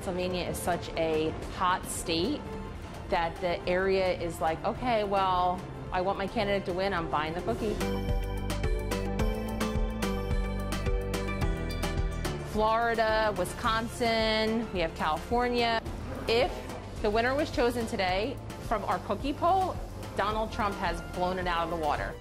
Pennsylvania is such a hot state that the area is like, okay, well, I want my candidate to win, I'm buying the cookie. Florida, Wisconsin, we have California. If the winner was chosen today from our cookie poll, Donald Trump has blown it out of the water.